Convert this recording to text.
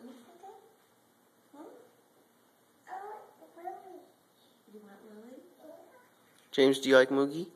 I want You want James, do you like Moogie?